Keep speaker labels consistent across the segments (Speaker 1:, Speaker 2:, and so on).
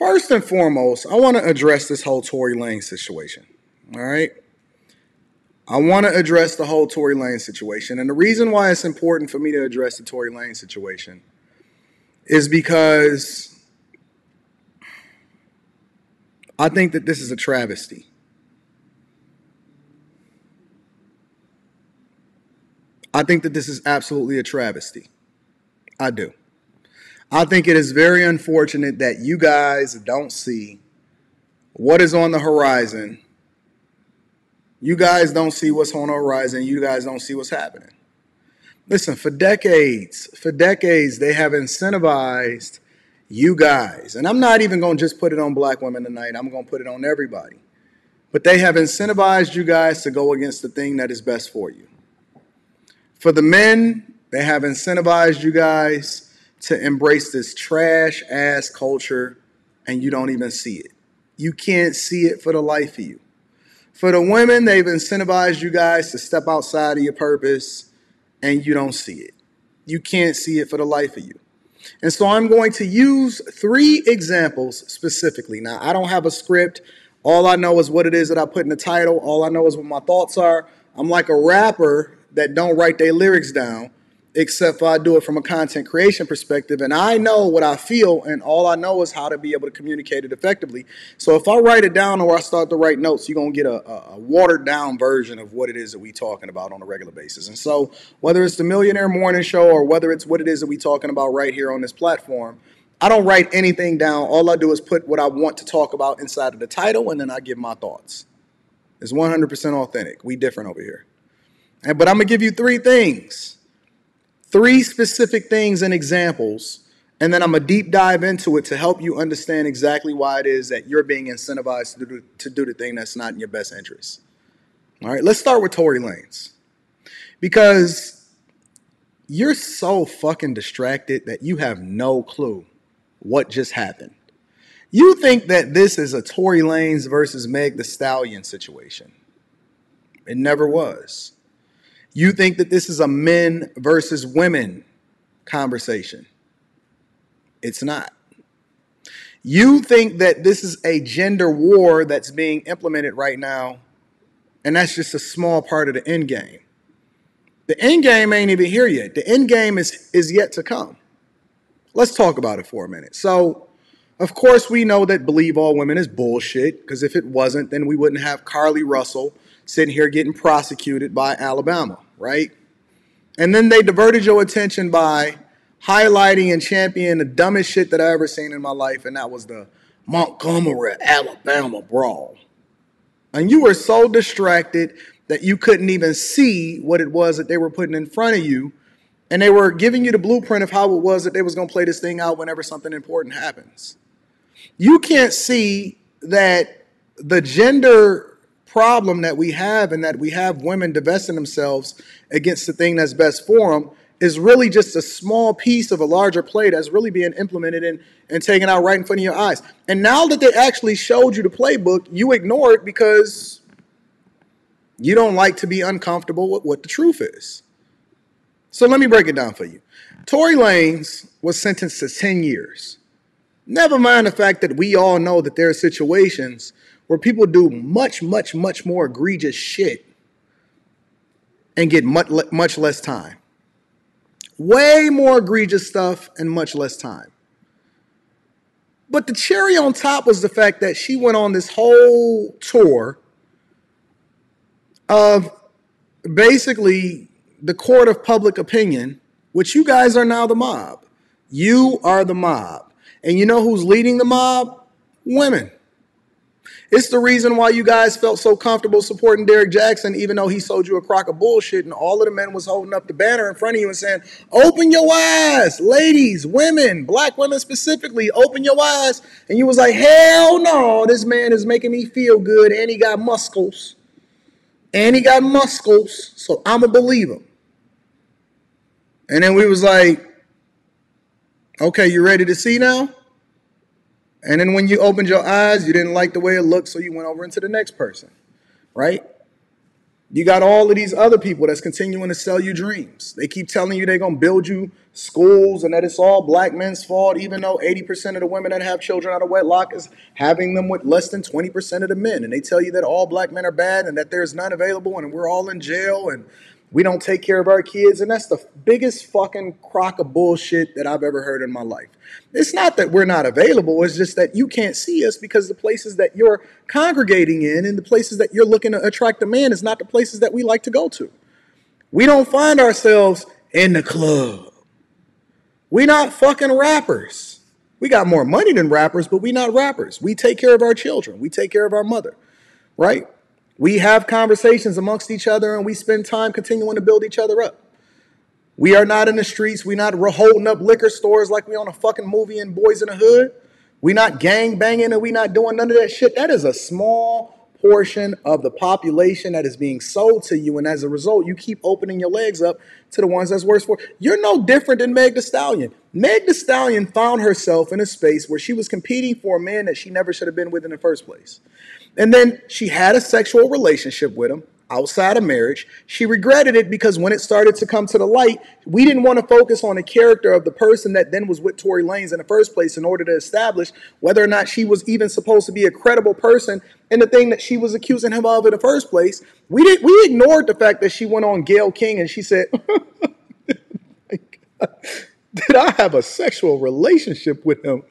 Speaker 1: First and foremost, I want to address this whole Tory Lanez situation. All right. I want to address the whole Tory Lanez situation. And the reason why it's important for me to address the Tory Lanez situation is because I think that this is a travesty. I think that this is absolutely a travesty. I do. I think it is very unfortunate that you guys don't see what is on the horizon. You guys don't see what's on the horizon. You guys don't see what's happening. Listen, for decades, for decades, they have incentivized you guys, and I'm not even going to just put it on black women tonight, I'm going to put it on everybody. But they have incentivized you guys to go against the thing that is best for you. For the men, they have incentivized you guys to embrace this trash ass culture and you don't even see it. You can't see it for the life of you. For the women, they've incentivized you guys to step outside of your purpose and you don't see it. You can't see it for the life of you. And so I'm going to use three examples specifically. Now, I don't have a script. All I know is what it is that I put in the title. All I know is what my thoughts are. I'm like a rapper that don't write their lyrics down, except for I do it from a content creation perspective. And I know what I feel, and all I know is how to be able to communicate it effectively. So if I write it down or I start to write notes, you're gonna get a, a watered down version of what it is that we're talking about on a regular basis. And so whether it's the Millionaire Morning Show or whether it's what it is that we're talking about right here on this platform, I don't write anything down. All I do is put what I want to talk about inside of the title, and then I give my thoughts. It's 100% authentic. We different over here. And, but I'm going to give you three things, three specific things and examples, and then I'm going to deep dive into it to help you understand exactly why it is that you're being incentivized to do, to do the thing that's not in your best interest. All right, let's start with Tory Lanez. Because you're so fucking distracted that you have no clue what just happened. You think that this is a Tory Lanez versus Meg Thee Stallion situation. It never was. You think that this is a men versus women conversation. It's not. You think that this is a gender war that's being implemented right now, and that's just a small part of the end game. The end game ain't even here yet. The end game is, is yet to come. Let's talk about it for a minute. So, of course, we know that believe all women is bullshit, because if it wasn't, then we wouldn't have Carlee Russell sitting here getting prosecuted by Alabama, right? And then they diverted your attention by highlighting and championing the dumbest shit that I ever seen in my life, and that was the Montgomery, Alabama brawl. And you were so distracted that you couldn't even see what it was that they were putting in front of you. And they were giving you the blueprint of how it was that they was going to play this thing out whenever something important happens. You can't see that the gender problem that we have and that we have women divesting themselves against the thing that's best for them is really just a small piece of a larger play that's really being implemented and, and taken out right in front of your eyes. And now that they actually showed you the playbook, you ignore it because you don't like to be uncomfortable with what the truth is. So let me break it down for you. Tory Lanez was sentenced to 10 years. Never mind the fact that we all know that there are situations where people do much, much, much more egregious shit and get much, much less time. Way more egregious stuff and much less time. But the cherry on top was the fact that she went on this whole tour of basically the court of public opinion, which you guys are now the mob. You are the mob. And you know who's leading the mob? Women. It's the reason why you guys felt so comfortable supporting Derrick Jaxn, even though he sold you a crock of bullshit, and all of the men was holding up the banner in front of you and saying, "Open your eyes, ladies, women, black women specifically, open your eyes." And you was like, "Hell no, this man is making me feel good, and he got muscles, and he got muscles, so I'm a believer. And then we was like, "Okay, you ready to see now?" And then when you opened your eyes, you didn't like the way it looked, so you went over into the next person, right? You got all of these other people that's continuing to sell you dreams. They keep telling you they're going to build you schools and that it's all black men's fault, even though 80% of the women that have children out of wedlock is having them with less than 20% of the men. And they tell you that all black men are bad and that there's none available and we're all in jail and we don't take care of our kids. And that's the biggest fucking crock of bullshit that I've ever heard in my life. It's not that we're not available, it's just that you can't see us because the places that you're congregating in and the places that you're looking to attract a man is not the places that we like to go to. We don't find ourselves in the club. We not fucking rappers. We got more money than rappers, but we not rappers. We take care of our children. We take care of our mother, right? We have conversations amongst each other and we spend time continuing to build each other up. We are not in the streets. We're not holding up liquor stores like we on a fucking movie in Boys in the Hood. We're not gang banging and we're not doing none of that shit. That is a small portion of the population that is being sold to you. And as a result, you keep opening your legs up to the ones that's worse for. You're no different than Meg Thee Stallion. Meg Thee Stallion found herself in a space where she was competing for a man that she never should have been with in the first place. And then she had a sexual relationship with him outside of marriage. She regretted it because when it started to come to the light, we didn't want to focus on the character of the person that then was with Tory Lanez in the first place in order to establish whether or not she was even supposed to be a credible person in the thing that she was accusing him of in the first place. We did we ignored the fact that she went on Gayle King and she said, Did I have a sexual relationship with him?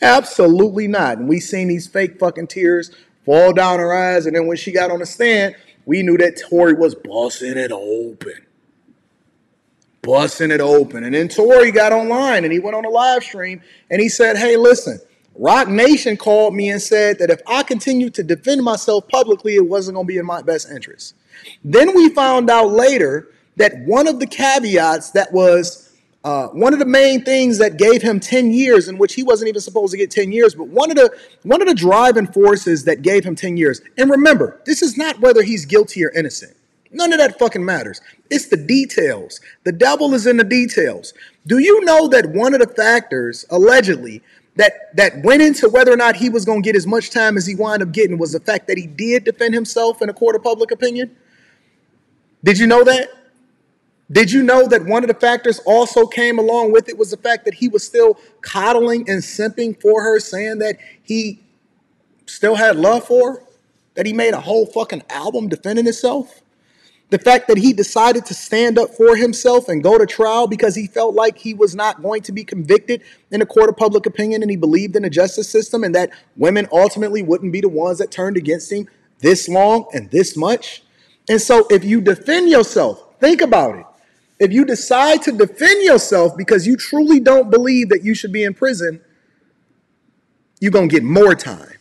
Speaker 1: Absolutely not. And we seen these fake fucking tears fall down her eyes. And then when she got on the stand, we knew that Tory was busting it open. Busting it open. And then Tory got online and he went on a live stream and he said, Hey, listen, Roc Nation called me and said that if I continued to defend myself publicly, it wasn't going to be in my best interest. Then we found out later that one of the caveats that was uh, one of the main things that gave him 10 years, in which he wasn't even supposed to get 10 years, but one of the one of the driving forces that gave him 10 years. And remember, this is not whether he's guilty or innocent. None of that fucking matters. It's the details. The devil is in the details. Do you know that one of the factors, allegedly, that that went into whether or not he was going to get as much time as he wound up getting was the fact that he did defend himself in a court of public opinion? Did you know that? Did you know that one of the factors also came along with it was the fact that he was still coddling and simping for her, saying that he still had love for her? That he made a whole fucking album defending himself? The fact that he decided to stand up for himself and go to trial because he felt like he was not going to be convicted in a court of public opinion and he believed in the justice system and that women ultimately wouldn't be the ones that turned against him this long and this much? And so if you defend yourself, think about it. If you decide to defend yourself because you truly don't believe that you should be in prison, you're going to get more time.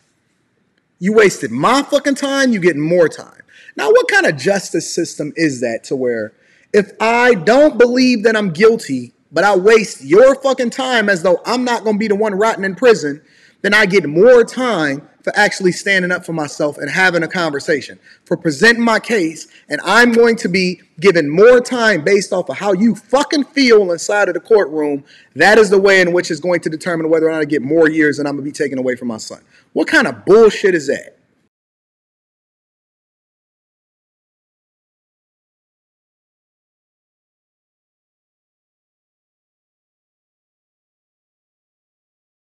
Speaker 1: You wasted my fucking time, you get more time. Now, what kind of justice system is that to where if I don't believe that I'm guilty, but I waste your fucking time as though I'm not going to be the one rotting in prison, then I get more time for actually standing up for myself and having a conversation, for presenting my case, and I'm going to be given more time based off of how you fucking feel inside of the courtroom. That is the way in which is going to determine whether or not I get more years and I'm gonna be taken away from my son. What kind of bullshit is that?